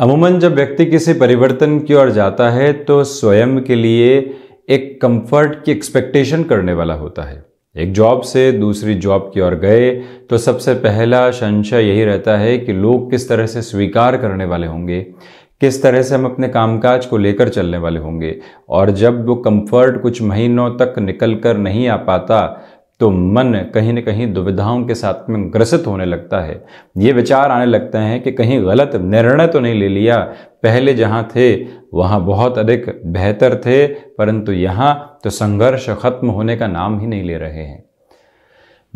अमूमन जब व्यक्ति किसी परिवर्तन की ओर जाता है तो स्वयं के लिए एक कंफर्ट की एक्सपेक्टेशन करने वाला होता है। एक जॉब से दूसरी जॉब की ओर गए तो सबसे पहला संशय यही रहता है कि लोग किस तरह से स्वीकार करने वाले होंगे, किस तरह से हम अपने कामकाज को लेकर चलने वाले होंगे, और जब वो कंफर्ट कुछ महीनों तक निकल कर नहीं आ पाता तो मन कहीं न कहीं दुविधाओं के साथ में ग्रसित होने लगता है। ये विचार आने लगते हैं कि कहीं गलत निर्णय तो नहीं ले लिया। पहले जहाँ थे, वहाँ बहुत अधिक बेहतर थे, परंतु यहाँ तो संघर्ष खत्म होने का नाम ही नहीं ले रहे हैं।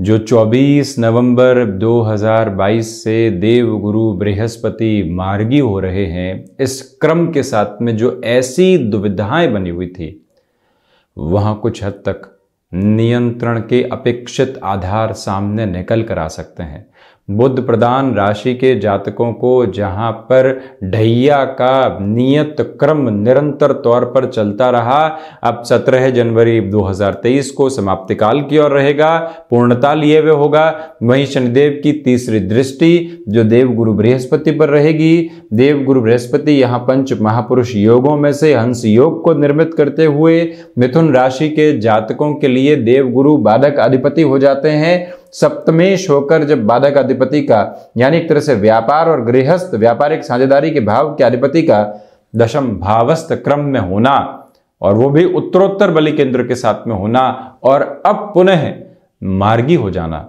जो 24 नवंबर 2022 से देव गुरु बृहस्पति मार्गी हो रहे हैं, इस क्रम के साथ में जो ऐसी दुविधाएँ बनी हुई थी, वहाँ कुछ हद तक नियंत्रण के अपेक्षित आधार सामने निकल कर आ सकते हैं। बुद्ध प्रदान राशि के जातकों को जहाँ पर ढैया का नियत क्रम निरंतर तौर पर चलता रहा, अब 17 जनवरी 2023 को समाप्ति काल की ओर रहेगा, पूर्णता लिए हुए होगा। वहीं शनिदेव की तीसरी दृष्टि, जो देव गुरु बृहस्पति पर रहेगी देव गुरु बृहस्पति यहाँ पंच महापुरुष योगों में से हंस योग को निर्मित करते हुए मिथुन राशि के जातकों के लिए देव गुरु बाधक अधिपति हो जाते हैं। सप्तमेश होकर जब बाधक अधिपति का, यानी एक तरह से व्यापार और गृहस्थ, व्यापारिक साझेदारी के भाव के अधिपति का दशम भावस्थ क्रम में होना और वो भी उत्तरोत्तर बलि केंद्र के साथ में होना और अब पुनः मार्गी हो जाना,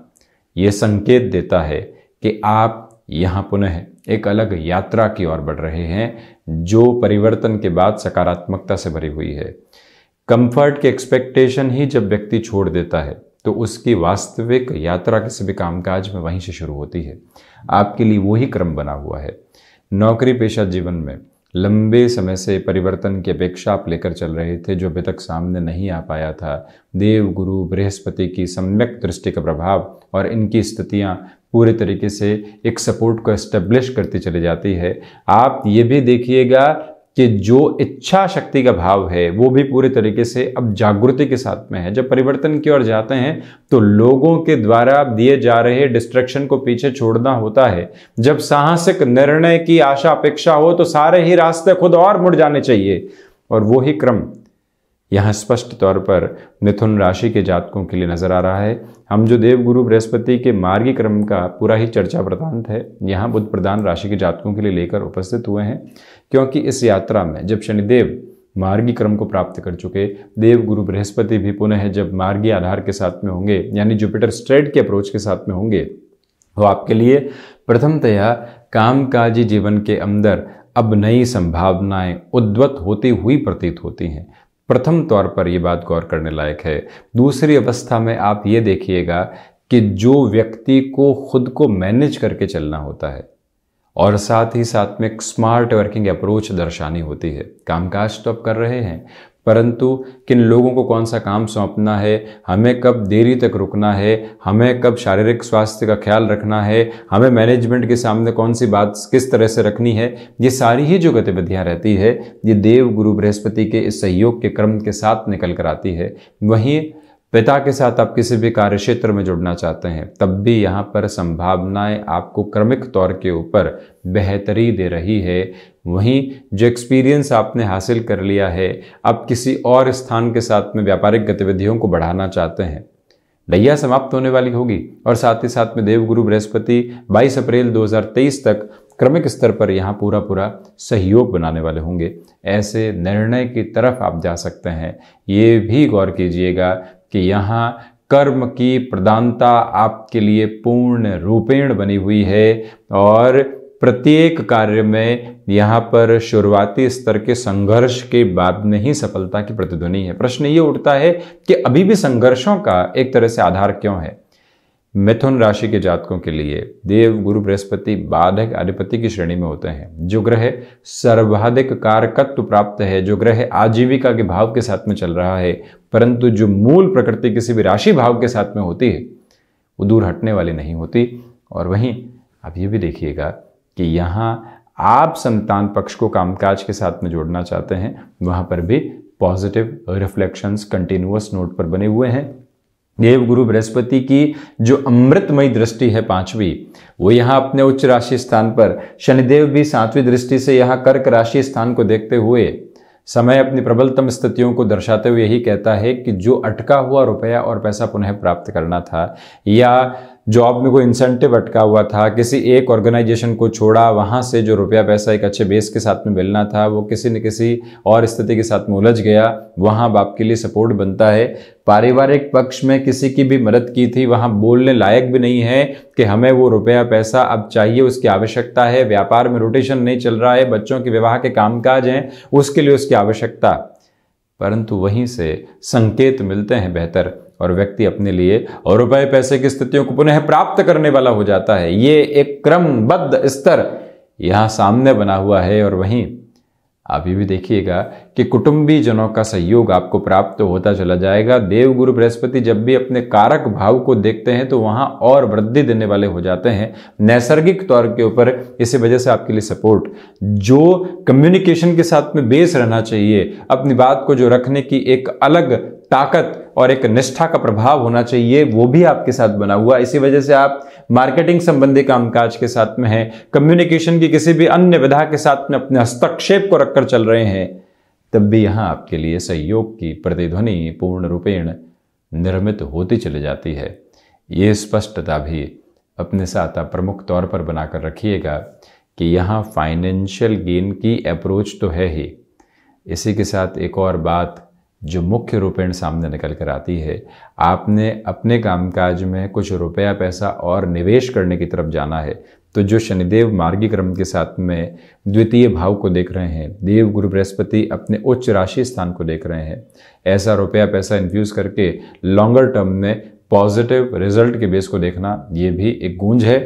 ये संकेत देता है कि आप यहाँ पुनः एक अलग यात्रा की ओर बढ़ रहे हैं, जो परिवर्तन के बाद सकारात्मकता से भरी हुई है। कंफर्ट के एक्सपेक्टेशन ही जब व्यक्ति छोड़ देता है तो उसकी वास्तविक यात्रा किसी भी कामकाज में वहीं से शुरू होती है। आपके लिए वो ही क्रम बना हुआ है। नौकरी पेशा जीवन में लंबे समय से परिवर्तन की अपेक्षा आप लेकर चल रहे थे, जो अभी तक सामने नहीं आ पाया था। देव गुरु बृहस्पति की सम्यक दृष्टि का प्रभाव और इनकी स्थितियाँ पूरे तरीके से एक सपोर्ट को एस्टेब्लिश करती चली जाती है। आप ये भी देखिएगा कि जो इच्छा शक्ति का भाव है, वो भी पूरे तरीके से अब जागृति के साथ में है। जब परिवर्तन की ओर जाते हैं तो लोगों के द्वारा दिए जा रहे डिस्ट्रक्शन को पीछे छोड़ना होता है। जब साहसिक निर्णय की आशा अपेक्षा हो तो सारे ही रास्ते खुद और मुड़ जाने चाहिए। और वो ही क्रम यहाँ स्पष्ट तौर पर मिथुन राशि के जातकों के लिए नज़र आ रहा है। हम जो देव गुरु बृहस्पति के मार्गी क्रम का पूरा ही चर्चा प्रदान है, यहाँ बुद्ध प्रदान राशि के जातकों के लिए लेकर उपस्थित हुए हैं, क्योंकि इस यात्रा में जब शनिदेव मार्गी क्रम को प्राप्त कर चुके देव गुरु बृहस्पति भी पुनः जब मार्गी आधार के साथ में होंगे, यानी जुपिटर स्ट्रेट के अप्रोच के साथ में होंगे, वो आपके लिए प्रथमतया कामकाजी जीवन के अंदर अब नई संभावनाएँ उद्वत होती हुई प्रतीत होती हैं। प्रथम तौर पर यह बात गौर करने लायक है। दूसरी अवस्था में आप ये देखिएगा कि जो व्यक्ति को खुद को मैनेज करके चलना होता है और साथ ही साथ में एक स्मार्ट वर्किंग अप्रोच दर्शानी होती है। कामकाज तो आप कर रहे हैं परंतु किन लोगों को कौन सा काम सौंपना है, हमें कब देरी तक रुकना है, हमें कब शारीरिक स्वास्थ्य का ख्याल रखना है, हमें मैनेजमेंट के सामने कौन सी बात किस तरह से रखनी है, ये सारी ही जो गतिविधियाँ रहती है, ये देव गुरु बृहस्पति के इस सहयोग के क्रम के साथ निकल कर आती है। वहीं पिता के साथ आप किसी भी कार्य क्षेत्र में जुड़ना चाहते हैं, तब भी यहाँ पर संभावनाएँ आपको क्रमिक तौर के ऊपर बेहतरी दे रही है। वहीं जो एक्सपीरियंस आपने हासिल कर लिया है, आप किसी और स्थान के साथ में व्यापारिक गतिविधियों को बढ़ाना चाहते हैं। डैया समाप्त होने वाली होगी और साथ ही साथ में देवगुरु बृहस्पति 22 अप्रैल 2023 तक क्रमिक स्तर पर यहाँ पूरा पूरा सहयोग बनाने वाले होंगे। ऐसे निर्णय की तरफ़ आप जा सकते हैं। ये भी गौर कीजिएगा कि यहाँ कर्म की प्रधानता आपके लिए पूर्ण रूपेण बनी हुई है और प्रत्येक कार्य में यहाँ पर शुरुआती स्तर के संघर्ष के बाद में ही सफलता की प्रतिध्वनि है। प्रश्न ये उठता है कि अभी भी संघर्षों का एक तरह से आधार क्यों है? मिथुन राशि के जातकों के लिए देव, गुरु, बृहस्पति, बाधक अधिपति की श्रेणी में होते हैं। जो ग्रह सर्वाधिक कारकत्व प्राप्त है, जो ग्रह आजीविका के भाव के साथ में चल रहा है, परंतु जो मूल प्रकृति किसी भी राशि भाव के साथ में होती है, वो दूर हटने वाली नहीं होती। और वहीं आप ये भी देखिएगा कि यहाँ आप संतान पक्ष को कामकाज के साथ में जोड़ना चाहते हैं, वहाँ पर भी पॉजिटिव रिफ्लेक्शंस कंटिन्यूस नोट पर बने हुए हैं। देव गुरु बृहस्पति की जो अमृतमयी दृष्टि है पांचवी, वो यहाँ अपने उच्च राशि स्थान पर, शनिदेव भी सातवीं दृष्टि से यहाँ कर्क राशि स्थान को देखते हुए, समय अपनी प्रबलतम स्थितियों को दर्शाते हुए यही कहता है कि जो अटका हुआ रुपया और पैसा पुनः प्राप्त करना था, या जॉब में कोई इंसेंटिव अटका हुआ था, किसी एक ऑर्गेनाइजेशन को छोड़ा, वहाँ से जो रुपया पैसा एक अच्छे बेस के साथ में मिलना था, वो किसी न किसी और स्थिति के साथ में उलझ गया, वहाँ बाप के लिए सपोर्ट बनता है। पारिवारिक पक्ष में किसी की भी मदद की थी, वहाँ बोलने लायक भी नहीं है कि हमें वो रुपया पैसा अब चाहिए, उसकी आवश्यकता है। व्यापार में रोटेशन नहीं चल रहा है, बच्चों के विवाह के कामकाज हैं, उसके लिए उसकी आवश्यकता। परंतु वहीं से संकेत मिलते हैं बेहतर। और व्यक्ति अपने लिए और रुपए पैसे की स्थितियों को पुनः प्राप्त करने वाला हो जाता है। ये एक क्रमबद्ध स्तर यहाँ सामने बना हुआ है और वहीं आप ये भी देखिएगा कि कुटुंबी जनों का सहयोग आपको प्राप्त होता चला जाएगा। देव गुरु बृहस्पति जब भी अपने कारक भाव को देखते हैं तो वहाँ और वृद्धि देने वाले हो जाते हैं। नैसर्गिक तौर के ऊपर इसी वजह से आपके लिए सपोर्ट। जो कम्युनिकेशन के साथ में बेस रहना चाहिए, अपनी बात को जो रखने की एक अलग ताकत और एक निष्ठा का प्रभाव होना चाहिए, वो भी आपके साथ बना हुआ इसी वजह से आप मार्केटिंग संबंधी कामकाज के साथ में हैं कम्युनिकेशन की किसी भी अन्य विधा के साथ में अपने हस्तक्षेप को रखकर चल रहे हैं, तब भी यहाँ आपके लिए सहयोग की प्रतिध्वनि पूर्ण रूपेण निर्मित होती चली जाती है। ये स्पष्टता भी अपने साथ आप प्रमुख तौर पर बनाकर रखिएगा कि यहाँ फाइनेंशियल गेन की अप्रोच तो है ही। इसी के साथ एक और बात जो मुख्य रूपेण सामने निकल कर आती है, आपने अपने कामकाज में कुछ रुपया पैसा और निवेश करने की तरफ़ जाना है तो जो शनिदेव मार्गी क्रम के साथ में द्वितीय भाव को देख रहे हैं, देव गुरु बृहस्पति अपने उच्च राशि स्थान को देख रहे हैं, ऐसा रुपया पैसा इन्फ्यूज करके लॉन्गर टर्म में पॉजिटिव रिज़ल्ट के बेस को देखना, ये भी एक गूंज है।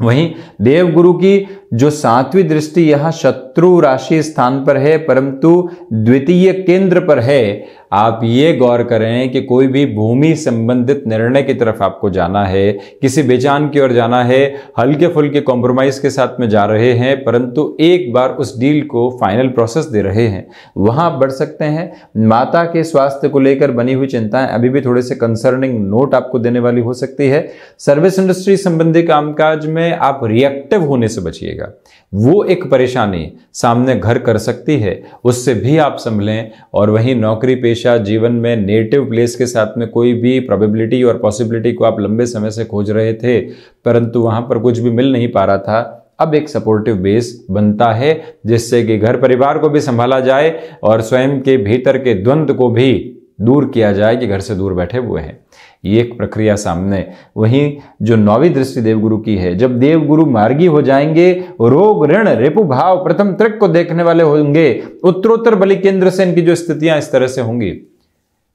वहीं देवगुरु की जो सातवीं दृष्टि यहाँ शत्रु राशि स्थान पर है, परंतु द्वितीय केंद्र पर है। आप ये गौर करें कि कोई भी भूमि संबंधित निर्णय की तरफ़ आपको जाना है, किसी बेचान की ओर जाना है, हल्के फुल्के कॉम्प्रोमाइज के साथ में जा रहे हैं, परंतु एक बार उस डील को फाइनल प्रोसेस दे रहे हैं। वहाँ बढ़ सकते हैं। माता के स्वास्थ्य को लेकर बनी हुई चिंताएँ अभी भी थोड़े से कंसर्निंग नोट आपको देने वाली हो सकती है। सर्विस इंडस्ट्री संबंधी कामकाज में आप रिएक्टिव होने से बचिएगा। वो एक परेशानी सामने घर कर सकती है, उससे भी आप संभलें। और वहीं नौकरी पेशा जीवन में नेटिव प्लेस के साथ में कोई भी प्रोबेबिलिटी और पॉसिबिलिटी को आप लंबे समय से खोज रहे थे, परंतु वहाँ पर कुछ भी मिल नहीं पा रहा था। अब एक सपोर्टिव बेस बनता है, जिससे कि घर परिवार को भी संभाला जाए और स्वयं के भीतर के द्वंद्व को भी दूर किया जाए कि घर से दूर बैठे हुए हैं। ये एक प्रक्रिया सामने। वहीं जो नौवीं दृष्टि देवगुरु की है, जब देवगुरु मार्गी हो जाएँगे, रोग, ऋण, रिपु भाव, प्रथम त्रिक को देखने वाले होंगे, उत्तरोत्तर बलि केंद्र से इनकी जो स्थितियाँ इस तरह से होंगी।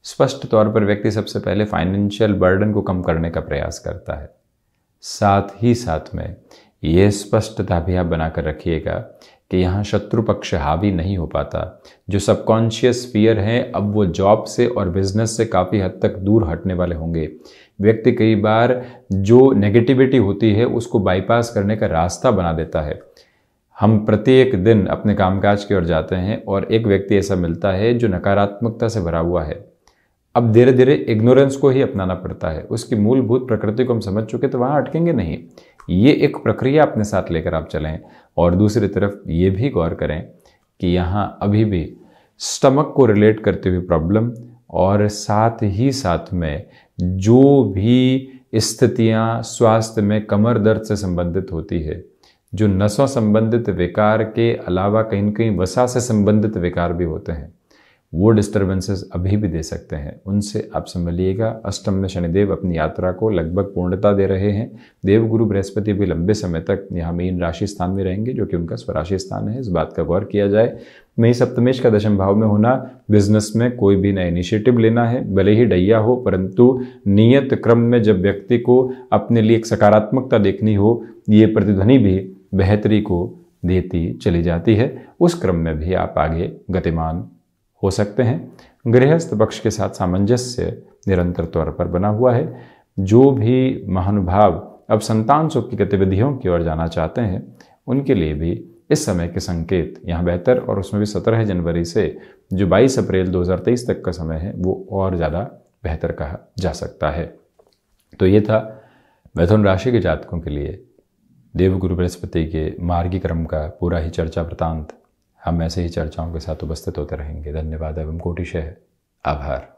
स्पष्ट तौर पर व्यक्ति सबसे पहले फाइनेंशियल बर्डन को कम करने का प्रयास करता है। साथ ही साथ में यह स्पष्टता भी आप बनाकर रखिएगा कि यहाँ शत्रु पक्ष हावी नहीं हो पाता। जो सबकॉन्शियस फियर हैं, अब वो जॉब से और बिज़नेस से काफ़ी हद तक दूर हटने वाले होंगे। व्यक्ति कई बार जो नेगेटिविटी होती है, उसको बाईपास करने का रास्ता बना देता है। हम प्रत्येक दिन अपने कामकाज की ओर जाते हैं और एक व्यक्ति ऐसा मिलता है जो नकारात्मकता से भरा हुआ है। अब धीरे धीरे इग्नोरेंस को ही अपनाना पड़ता है। उसकी मूलभूत प्रकृति को हम समझ चुके तो वहाँ अटकेंगे नहीं। ये एक प्रक्रिया अपने साथ लेकर आप चलें और दूसरी तरफ़ ये भी गौर करें कि यहाँ अभी भी स्टमक को रिलेट करते हुए प्रॉब्लम और साथ ही साथ में जो भी स्थितियाँ स्वास्थ्य में कमर दर्द से संबंधित होती है, जो नसों संबंधित विकार के अलावा कहीं कहीं वसा से संबंधित विकार भी होते हैं। वो डिस्टर्बेंसेस अभी भी दे सकते हैं। उनसे आप संभलिएगा। अष्टम में शनिदेव अपनी यात्रा को लगभग पूर्णता दे रहे हैं। देवगुरु बृहस्पति भी लंबे समय तक यहाँ मीन राशि स्थान में रहेंगे, जो कि उनका स्वराशि स्थान है। इस बात का गौर किया जाए। मई सप्तमेश का दशम भाव में होना बिज़नेस में कोई भी नया इनिशिएटिव लेना है। भले ही डैया हो, परंतु नियत क्रम में जब व्यक्ति को अपने लिए एक सकारात्मकता देखनी हो, ये प्रतिध्वनि भी बेहतरी को देती चली जाती है। उस क्रम में भी आप आगे गतिमान हो सकते हैं। गृहस्थ पक्ष के साथ सामंजस्य निरंतर तौर पर बना हुआ है। जो भी महानुभाव अब संतान सुख की गतिविधियों की ओर जाना चाहते हैं, उनके लिए भी इस समय के संकेत यहाँ बेहतर और उसमें भी सत्रह जनवरी से जो 22 अप्रैल 2023 तक का समय है, वो और ज़्यादा बेहतर कहा जा सकता है। तो ये था मिथुन राशि के जातकों के लिए। देवगुरु बृहस्पति के मार्गी क्रम का पूरा ही चर्चा वृतांत। हम ऐसे ही चर्चाओं के साथ उपस्थित होते रहेंगे। धन्यवाद एवं कोटिशय आभार।